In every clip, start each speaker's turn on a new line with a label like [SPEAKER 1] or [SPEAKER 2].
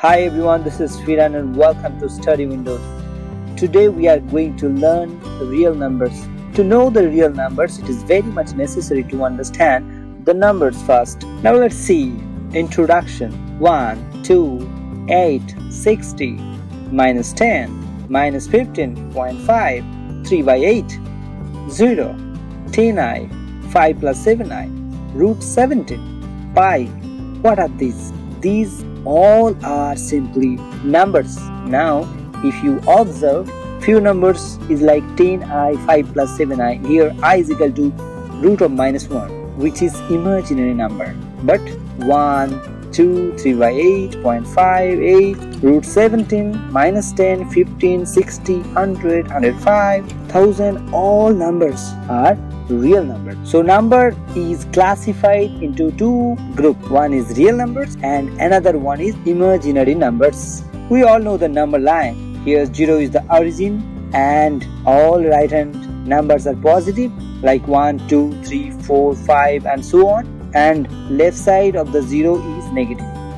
[SPEAKER 1] Hi everyone, this is Firan and welcome to Study Windows. Today we are going to learn the real numbers. To know the real numbers, it is very much necessary to understand the numbers first. Now let's see. Introduction 1, 2, 8, 60, minus 10, minus 15.5, 3 by 8, 0, 10i, 5 plus 7i, root 17, pi. What are these? These all are simply numbers. Now, if you observe, few numbers is like 10i, 5 plus 7i. Here i is equal to root of minus 1, which is imaginary number. But 1, 2, 3 by 8, 0.5, 8, root 17, minus 10, 15, 60, 100, 105, 1000, all numbers are real numbers. So number is classified into two groups. One is real numbers and another one is imaginary numbers. We all know the number line. Here 0 is the origin and all right hand numbers are positive like 1, 2, 3, 4, 5 and so on. And left side of the 0 is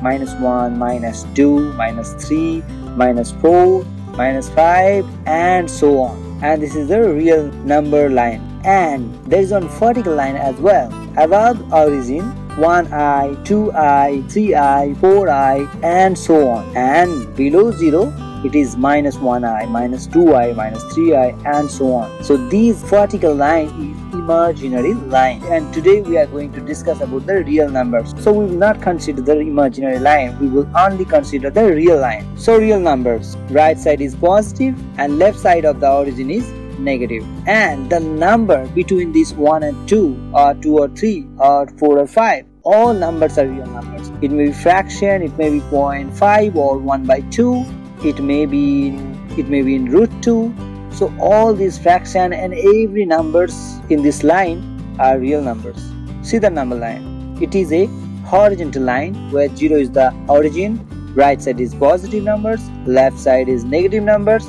[SPEAKER 1] Minus 1, minus 2, minus 3, minus 4, minus 5 and so on. And this is the real number line and there is one vertical line as well. Above origin, 1i, 2i, 3i, 4i and so on. And below 0, it is minus 1i, minus 2i, minus 3i and so on. So these vertical line is imaginary line and today we are going to discuss about the real numbers. So we will not consider the imaginary line, we will only consider the real line. So real numbers, right side is positive and left side of the origin is negative and the number between these 1 and 2 or 2 or 3 or 4 or 5 all numbers are real numbers it may be fraction it may be 0.5 or 1 by 2 it may be it may be in root 2 so all these fraction and every numbers in this line are real numbers. See the number line. It is a horizontal line where 0 is the origin right side is positive numbers left side is negative numbers.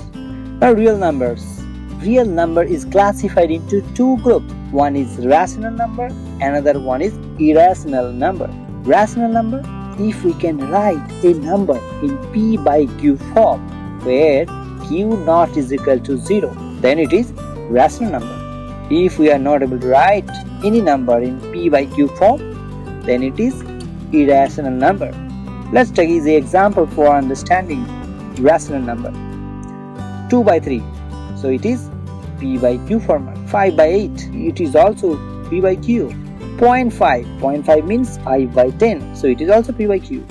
[SPEAKER 1] Now real numbers. Real number is classified into two groups. One is rational number, another one is irrational number. Rational number, if we can write a number in p by q form, where q naught is equal to 0, then it is rational number. If we are not able to write any number in p by q form, then it is irrational number. Let's take easy example for understanding rational number. 2 by 3. So it is p by q format. 5 by 8, it is also p by q. 0.5, 0.5 means i by 10, so it is also p by q.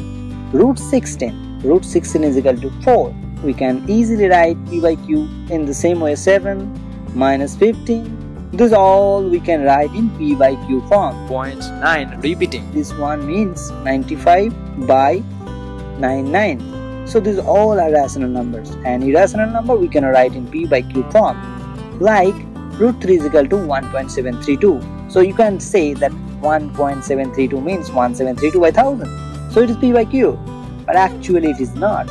[SPEAKER 1] Root 16, root 16 is equal to 4. We can easily write p by q in the same way 7 minus 15. This all we can write in p by q form.
[SPEAKER 2] 0.9 repeating.
[SPEAKER 1] This one means 95 by 99. So these all are rational numbers and irrational number we can write in p by q form like root 3 is equal to 1.732. So you can say that 1.732 means 1732 by 1000. So it is p by q. But actually it is not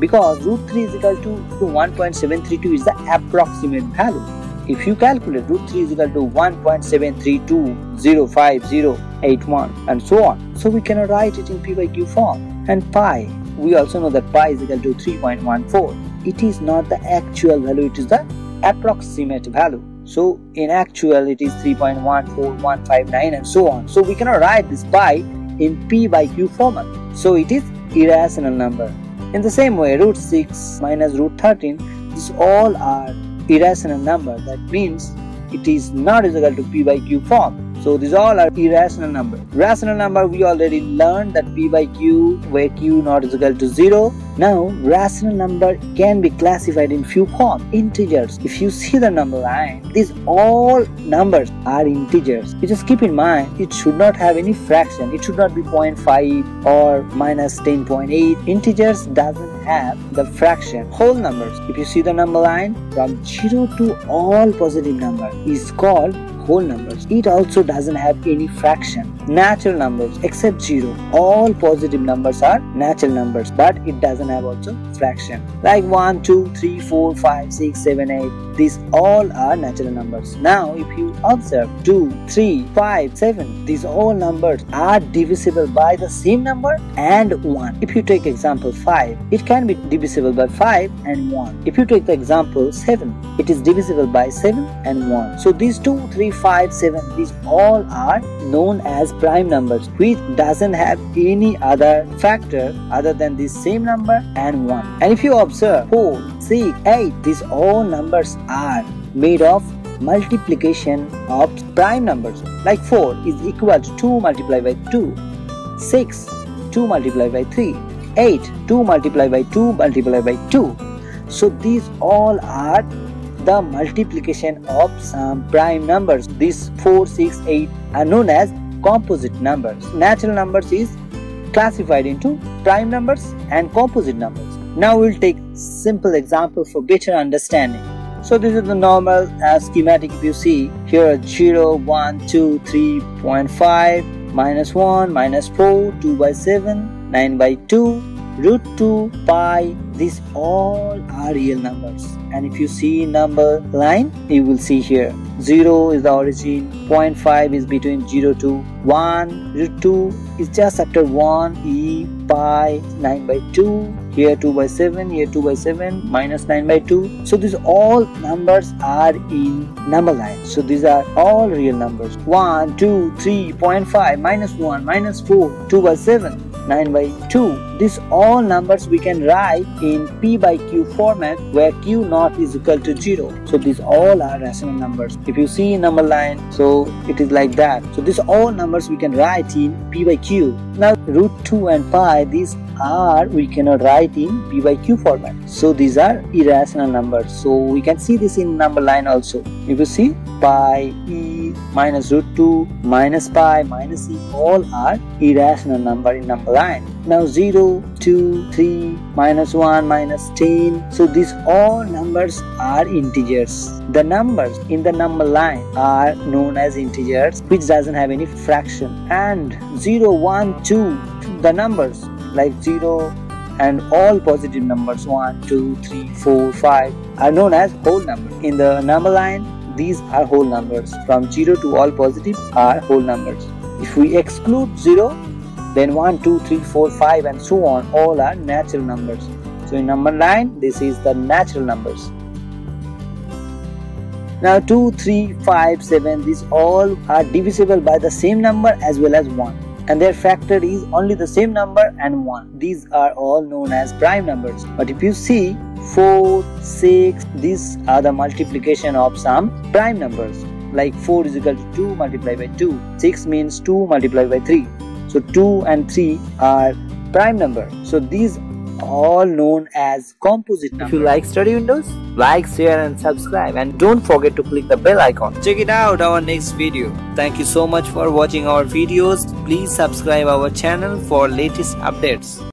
[SPEAKER 1] because root 3 is equal to, to 1.732 is the approximate value. If you calculate root 3 is equal to 1.732058081 and so on. So we cannot write it in p by q form. And pi, we also know that pi is equal to 3.14. It is not the actual value, it is the approximate value. So in actual it is 3.14159 and so on. So we cannot write this pi in p by q format. So it is irrational number. In the same way root 6 minus root 13 these all are irrational number that means it is not equal to p by q form. So these all are irrational number. Rational number we already learned that p by q where q not is equal to 0. Now rational number can be classified in few forms. Integers. If you see the number line, these all numbers are integers. You just keep in mind it should not have any fraction. It should not be 0.5 or minus 10.8. Integers doesn't have the fraction. Whole numbers. If you see the number line from 0 to all positive number is called whole numbers. It also doesn't have any fraction. Natural numbers except 0. All positive numbers are natural numbers but it doesn't have also fraction. Like 1, 2, 3, 4, 5, 6, 7, 8. These all are natural numbers. Now if you observe 2, 3, 5, 7. These all numbers are divisible by the same number and 1. If you take example 5, it can be divisible by 5 and 1. If you take the example 7, it is divisible by 7 and 1. So these 2, 3, 5, 7, these all are known as prime numbers which doesn't have any other factor other than this same number and 1. And if you observe 4, 6, 8, these all numbers are made of multiplication of prime numbers. Like 4 is equal to 2 multiplied by 2 6 2 multiplied by 3 8 2 multiplied by 2 multiplied by 2 so these all are the multiplication of some prime numbers. These 4 6 8 are known as composite numbers. Natural numbers is classified into prime numbers and composite numbers. Now we'll take simple example for better understanding. So this is the normal uh, schematic. If you see here 0, 1, 2, 3.5, minus 1, minus 4, 2 by 7, 9 by 2, root 2, pi, these all are real numbers. And if you see number line, you will see here 0 is the origin, 0.5 is between 0 to 1, root 2 is just after 1, e, pi, 9 by 2, here 2 by 7 here 2 by 7 minus 9 by 2 so these all numbers are in number line. So these are all real numbers. 1 2 3.5 minus 1 minus 4 2 by 7 9 by 2 these all numbers we can write in p by q format where q naught is equal to 0 so these all are rational numbers. If you see number line so it is like that. So these all numbers we can write in p by q. Now root 2 and pi these are we cannot write in p by q format. So these are irrational numbers. So we can see this in number line also. If you see pi e minus root 2 minus pi minus e all are irrational number in number line. Now 0 2 3 minus 1 minus 10 so these all numbers are integers. The numbers in the number line are known as integers which doesn't have any fraction. And 0 1 2 the numbers like 0 and all positive numbers 1 2 3 4 5 are known as whole numbers in the number line these are whole numbers. From 0 to all positive are whole numbers. If we exclude 0 then 1 2 3 4 5 and so on all are natural numbers. So in number line this is the natural numbers. Now 2 3 5 7 these all are divisible by the same number as well as 1 and their factor is only the same number and 1. These are all known as prime numbers. But if you see 4, 6, these are the multiplication of some prime numbers. Like 4 is equal to 2 multiplied by 2. 6 means 2 multiplied by 3. So 2 and 3 are prime number. So these all known as composite numbers.
[SPEAKER 2] If you like study windows, like, share and subscribe and don't forget to click the bell icon. Check it out our next video. Thank you so much for watching our videos. Please subscribe our channel for latest updates.